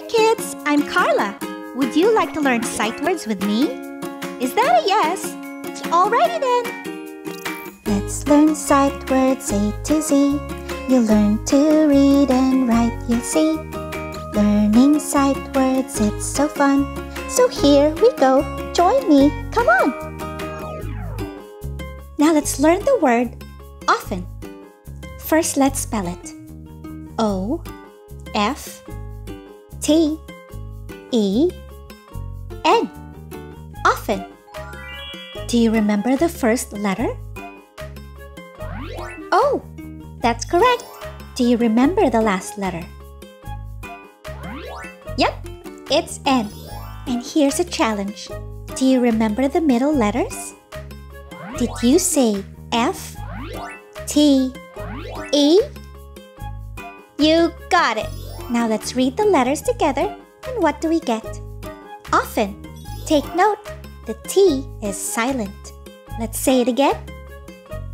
Hey kids, I'm Carla. Would you like to learn sight words with me? Is that a yes? Alrighty then. Let's learn sight words A to Z. You'll learn to read and write, you'll see. Learning sight words, it's so fun. So here we go. Join me. Come on. Now let's learn the word often. First, let's spell it O F T E N. Often. Do you remember the first letter? Oh, that's correct. Do you remember the last letter? Yep, it's N. And here's a challenge. Do you remember the middle letters? Did you say F T E? You got it. Now let's read the letters together. And what do we get? Often. Take note, the T is silent. Let's say it again.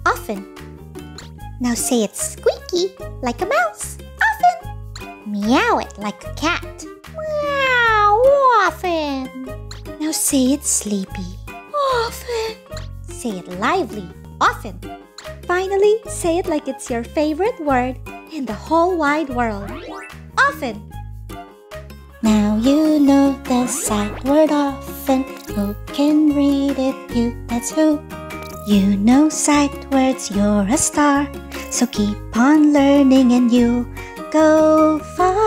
Often. Now say it squeaky like a mouse. Often. Meow it like a cat. Meow often. Now say it sleepy. Often. Say it lively. Often. Finally, say it like it's your favorite word in the whole wide world. Often. Now you know the sight word often. Who can read it? You, that's who. You know sight words, you're a star. So keep on learning and you'll go far.